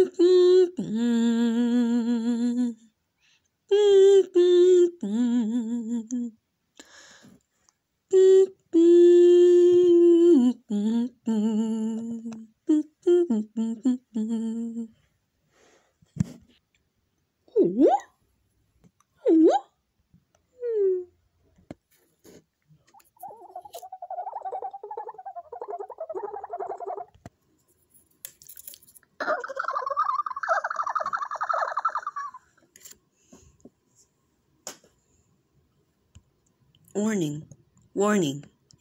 Warning,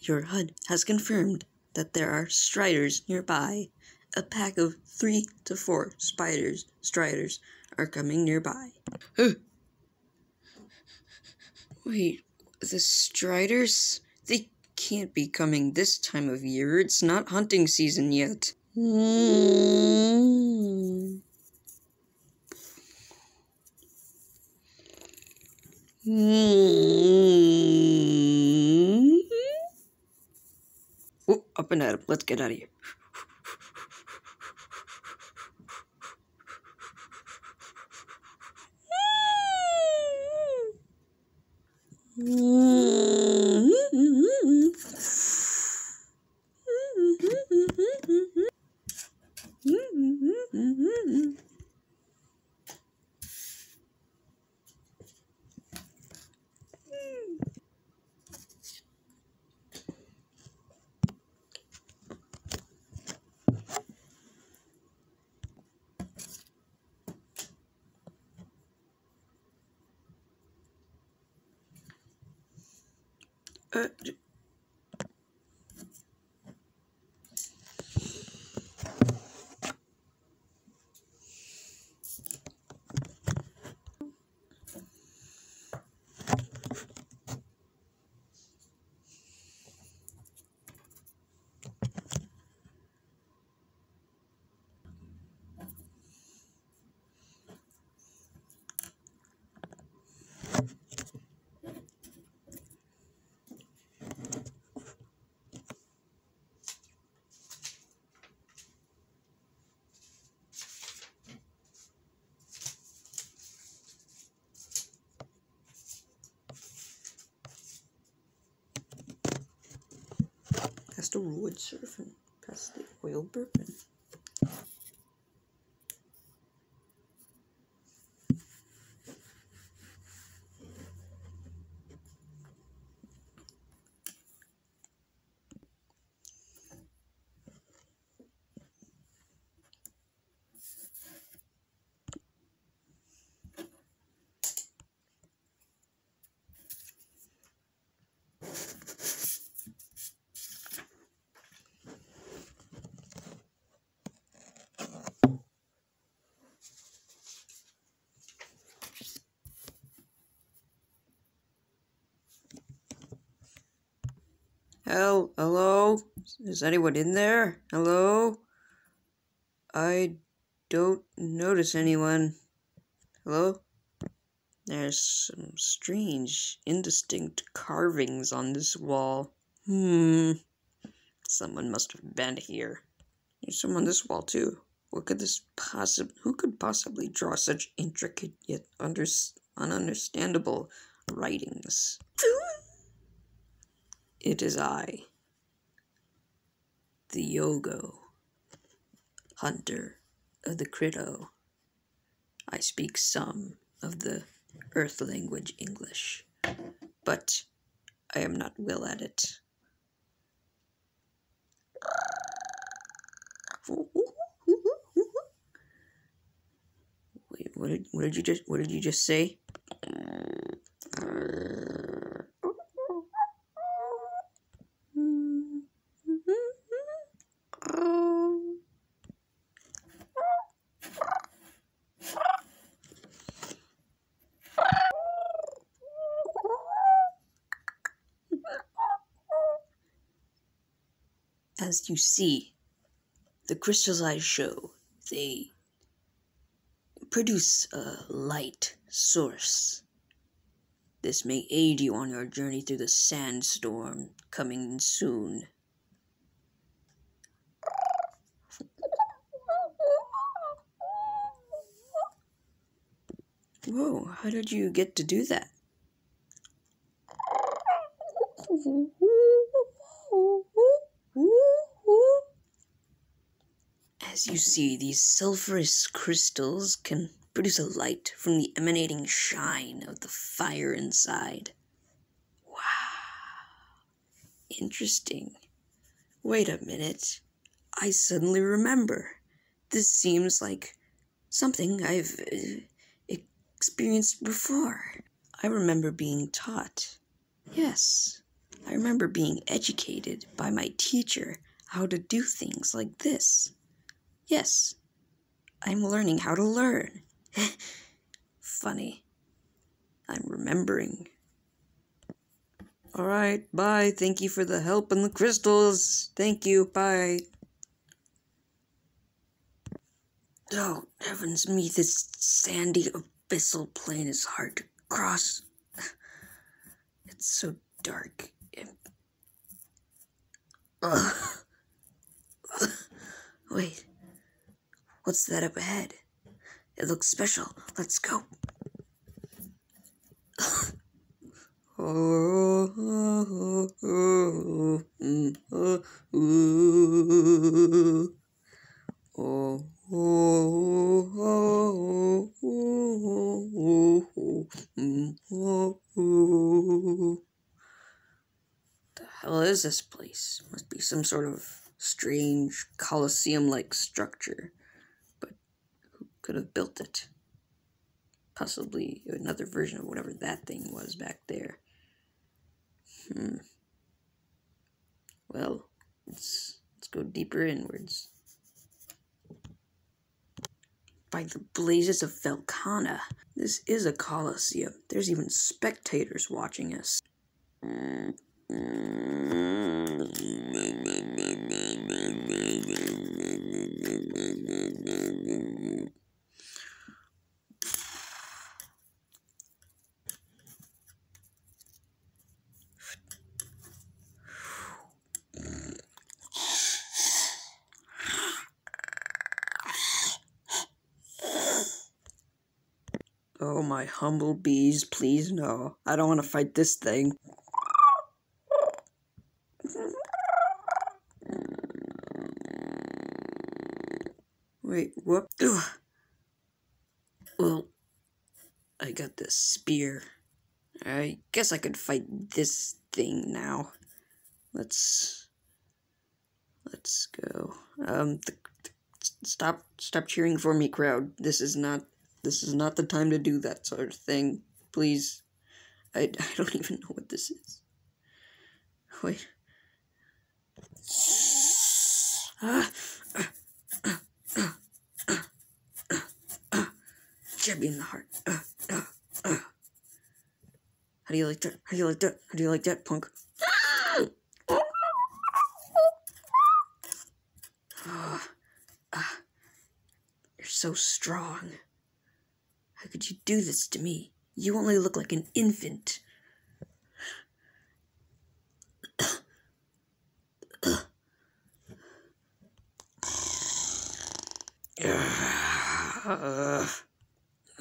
your HUD has confirmed that there are striders nearby. A pack of three to four spiders, striders, are coming nearby. Wait, the striders? They can't be coming this time of year. It's not hunting season yet. Mm. Oh, up and at him. Let's get out of here. Uh, d- The wood surfing. The oil burping. Hel- hello? Is anyone in there? Hello? I don't notice anyone. Hello? There's some strange, indistinct carvings on this wall. Hmm. Someone must have been here. There's some on this wall too. What could this possibly? Who could possibly draw such intricate yet under- ununderstandable writings? It is I, the Yogo, hunter of the Crito. I speak some of the earth language English, but I am not well at it. Wait, what did, what did you just what did you just say? you see, the crystals I show, they produce a light source. This may aid you on your journey through the sandstorm coming soon. Whoa, how did you get to do that? As you see, these sulfurous crystals can produce a light from the emanating shine of the fire inside. Wow. Interesting. Wait a minute. I suddenly remember. This seems like something I've uh, experienced before. I remember being taught. Yes, I remember being educated by my teacher how to do things like this. Yes, I'm learning how to learn. Funny. I'm remembering. Alright, bye. Thank you for the help and the crystals. Thank you. Bye. Oh, heavens me, this sandy abyssal plain is hard to cross. It's so dark. Ugh. Wait, what's that up ahead? It looks special. Let's go. The hell is this place? Must be some sort of strange coliseum like structure could have built it. Possibly another version of whatever that thing was back there. Hmm. Well, let's let's go deeper inwards. By the blazes of Velkhana, this is a coliseum. There's even spectators watching us. Oh, my humble bees, please no. I don't want to fight this thing. Wait, whoop. Ugh. Well, I got this spear. I guess I could fight this thing now. Let's let's go. Um, the, the, stop stop cheering for me, crowd. This is not this is not the time to do that sort of thing. Please. I, I don't even know what this is. Wait. Ah. Jab in the heart. Uh, uh, uh. How do you like that? How do you like that? How do you like that, punk? You're so strong. How could you do this to me? You only look like an infant. uh,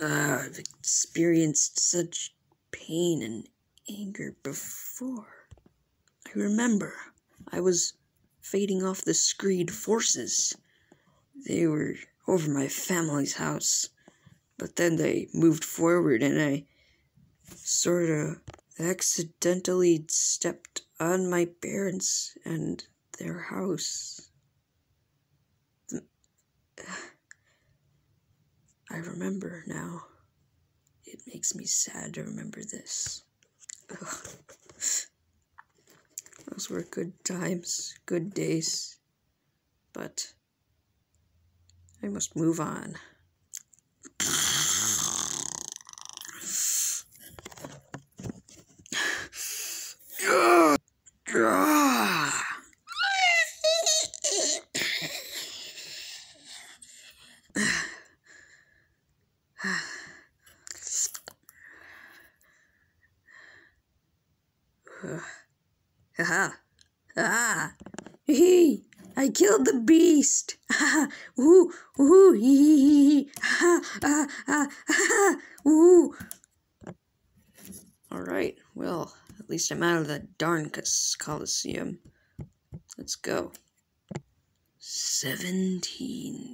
I've experienced such pain and anger before. I remember I was fading off the Screed forces. They were over my family's house. But then they moved forward and I sort of accidentally stepped on my parents and their house. I remember now. It makes me sad to remember this. Ugh. Those were good times, good days. But I must move on. the beast. ooh, ooh, hee hee hee. Ah, ah, ah, ah, ooh. All right, well, at least I'm out of that darn Colosseum. Let's go. 17.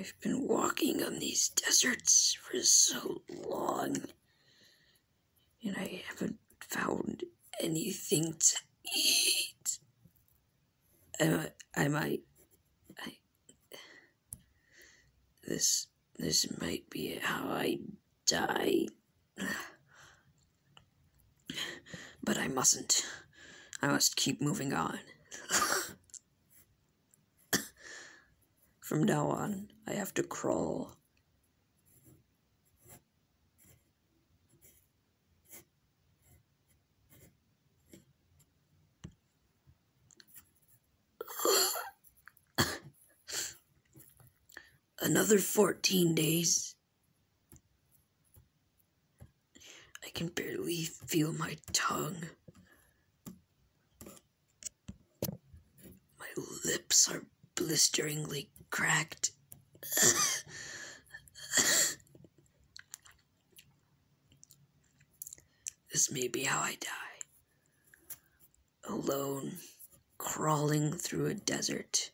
I've been walking on these deserts for so long, and I haven't found anything to eat. I, I might. I. This. This might be how I die. But I mustn't. I must keep moving on. From now on, I have to crawl. Another 14 days. I can barely feel my tongue. My lips are blisteringly cracked. This may be how I die. Alone, crawling through a desert,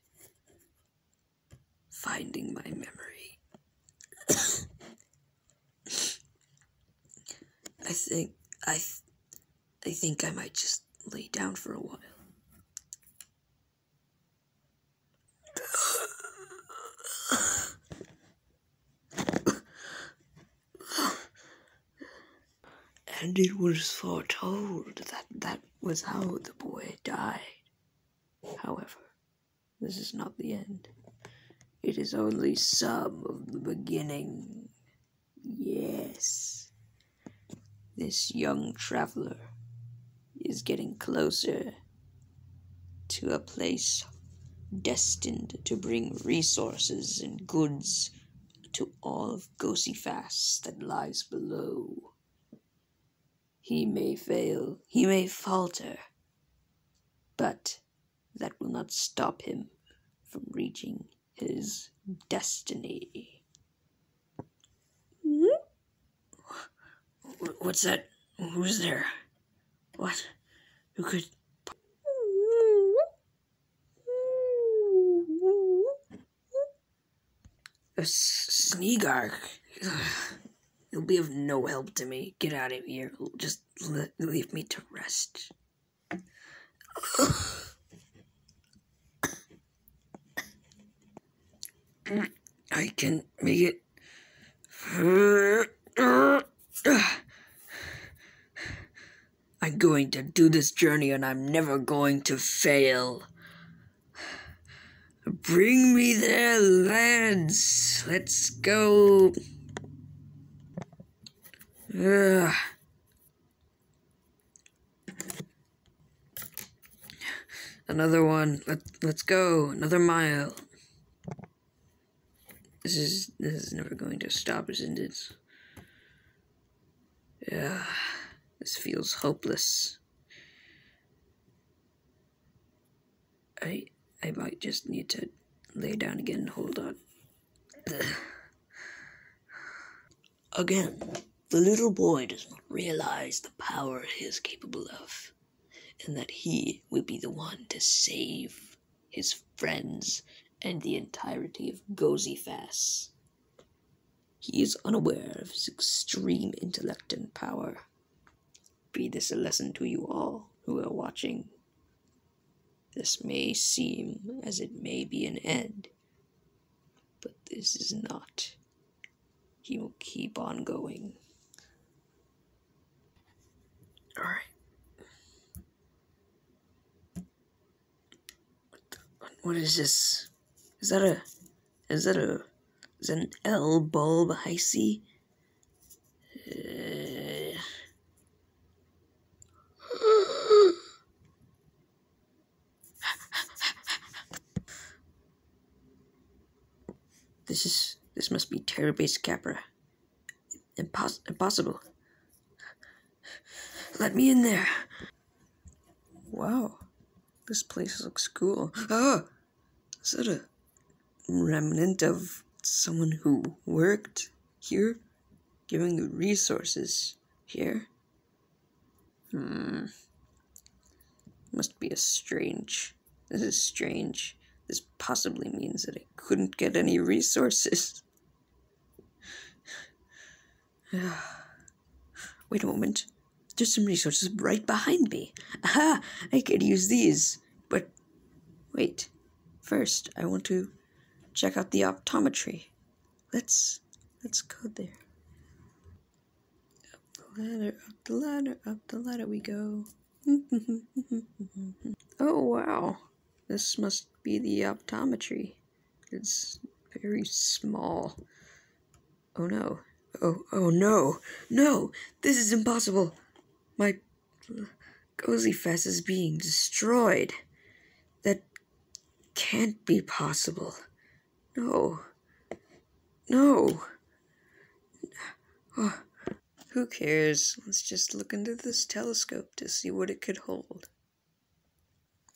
finding my memory. I think I th- I think I might just lay down for a while. And it was foretold that that was how the boy died. However, this is not the end. It is only some of the beginning. Yes. This young traveler is getting closer to a place destined to bring resources and goods to all of Goxifas that lies below. He may fail, he may falter, but that will not stop him from reaching his destiny. Hmm? What's that? Who's there? What? Who could. Hmm? A Sneegark. It'll be of no help to me. Get out of here. Just leave me to rest. I can make it. I'm going to do this journey and I'm never going to fail. Bring me there, lads. Let's go. Ugh. Another one. Let let's go. Another mile. This is this is never going to stop, isn't it? Yeah. This feels hopeless. I I might just need to lay down again. Hold on. Again, the little boy does not realize the power he is capable of, and that he will be the one to save his friends and the entirety of Goxifas. He is unaware of his extreme intellect and power. Be this a lesson to you all who are watching. This may seem as it may be an end, but this is not. He will keep on going. Alright. What is this? Is that a. Is that a. Is that an L bulb I see? This is. This must be Terra Base Capra. Impos- impossible. Let me in there. Wow, this place looks cool. Ah, is that a remnant of someone who worked here, giving the resources here? Hmm. Must be a strange. This is strange. This possibly means that I couldn't get any resources. Wait a moment. There's some resources right behind me. Aha! I could use these. But wait. First, I want to check out the optometry. Let's let's go there. Up the ladder, up the ladder, up the ladder we go. oh wow. This must be the optometry. It's very small. Oh no. Oh, oh no. No! This is impossible. My Goxifas is being destroyed. That can't be possible. No. No. Oh, who cares? Let's just look into this telescope to see what it could hold.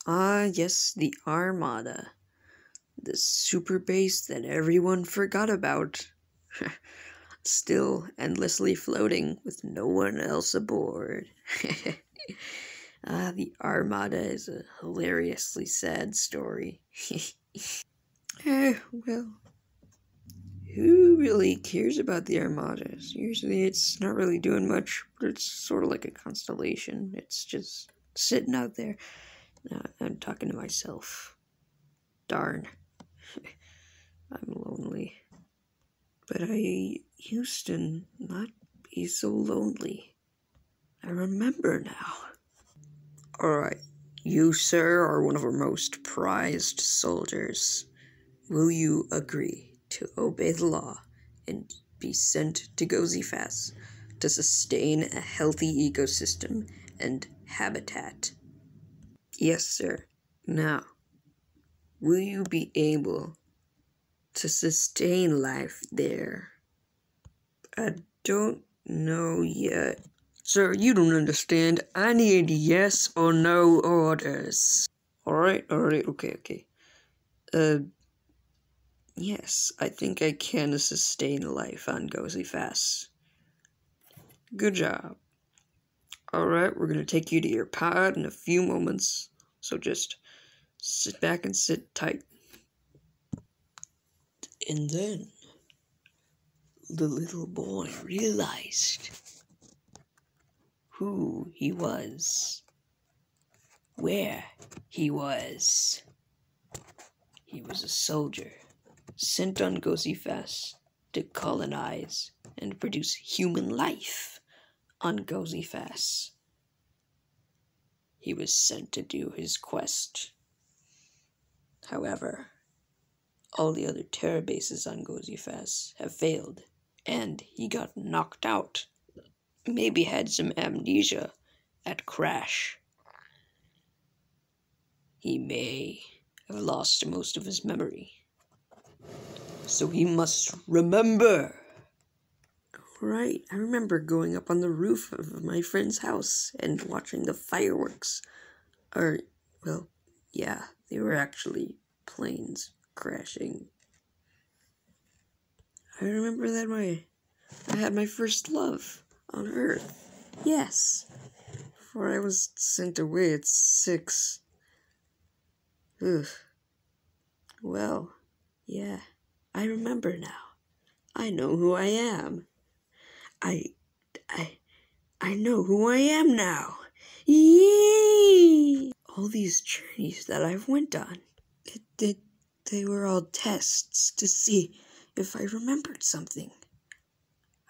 Ah, yes, the Armada. The super base that everyone forgot about. Still endlessly floating with no one else aboard. ah, the Armada is a hilariously sad story. eh, well, who really cares about the Armadas? Usually it's not really doing much, but it's sort of like a constellation. It's just sitting out there. I'm talking to myself. Darn. I'm lonely. But I to not be so lonely. I remember now. Alright, you, sir, are one of our most prized soldiers. Will you agree to obey the law and be sent to Goxifas to sustain a healthy ecosystem and habitat? Yes, sir. Now, will you be able to sustain life there? I don't know yet. Sir, you don't understand. I need yes or no orders. Alright, alright, okay, okay. Uh, yes, I think I can sustain life on Goxifas. Good job. Alright, we're gonna take you to your pod in a few moments. So just sit back and sit tight. And then the little boy realized who he was, where he was. He was a soldier sent on Goxifas to colonize and produce human life on Goxifas he was sent to do his quest. However, all the other Terra bases on Goxifas have failed, and he got knocked out. Maybe had some amnesia at Crash. He may have lost most of his memory. So he must remember. Right, I remember going up on the roof of my friend's house and watching the fireworks. Or, well, yeah, they were actually planes crashing. I remember that my I had my first love on Earth. Yes. Before I was sent away at six. Ugh. Well, yeah, I remember now. I know who I am. I, I, I know who I am now. Yay! All these journeys that I've went on, it, they, they were all tests to see if I remembered something.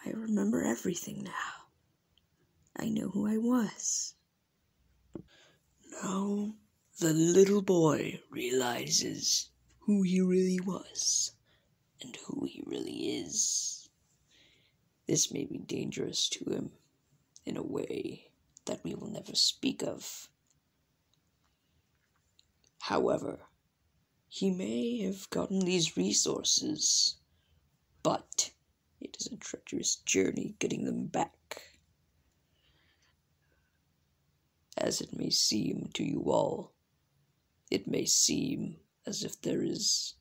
I remember everything now. I know who I was. Now the little boy realizes who he really was and who he really is. This may be dangerous to him in a way that we will never speak of. However, he may have gotten these resources, is a treacherous journey getting them back. as it may seem to you all, it may seem as if there is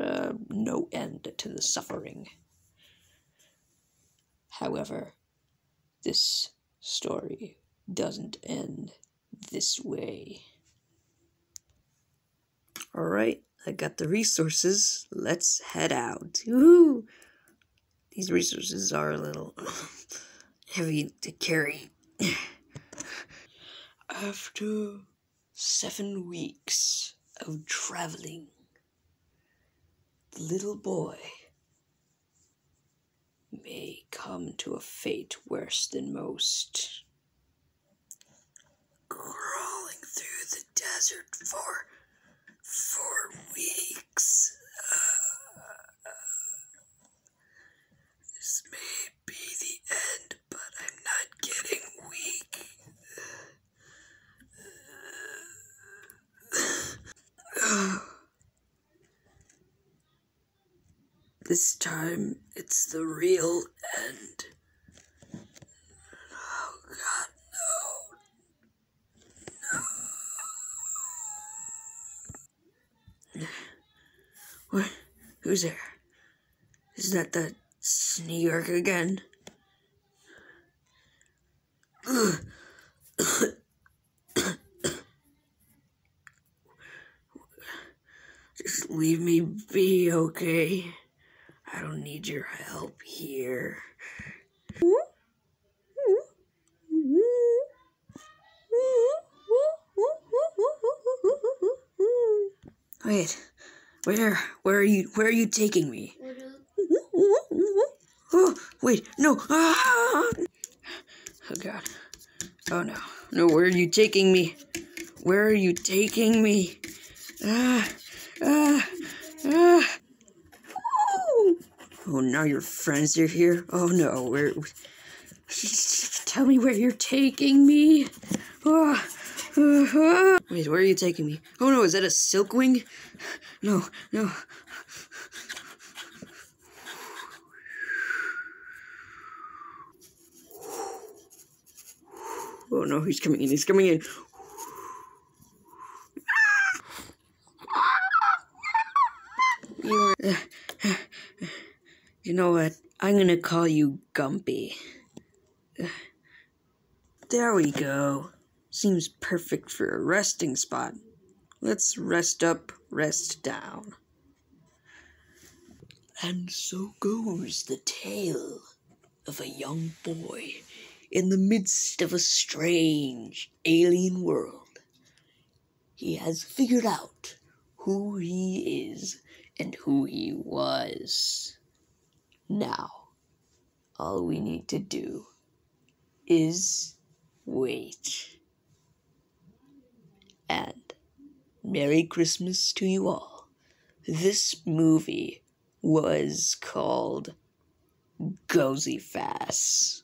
uh, no end to the suffering. However, this story doesn't end this way. Alright, I got the resources. Let's head out. Woohoo! These resources are a little heavy to carry. After seven weeks of traveling, the little boy may come to a fate worse than most. Crawling through the desert for four weeks. This may be the end, but I'm not getting weak. this time it's the real end. Oh god, no. No. What? Who's there? Is that the Sneark again? Just leave me be, okay? I don't need your help here. Wait, where, where are you, where are you taking me? Wait, no, ah! Oh god, oh no, no, where are you taking me? Where are you taking me? Ah, ah, ah. Oh, now your friends are here? Oh no, where. Tell me where you're taking me. Oh, Wait, where are you taking me? Oh no, is that a silkwing? No, no. Oh no, he's coming in, he's coming in. You know what? I'm gonna call you Gumpy. There we go. Seems perfect for a resting spot. Let's rest up, rest down. And so goes the tale of a young boy in the midst of a strange alien world. He has figured out who he is and who he was. Now, all we need to do is wait. And Merry Christmas to you all. This movie was called Goxifas.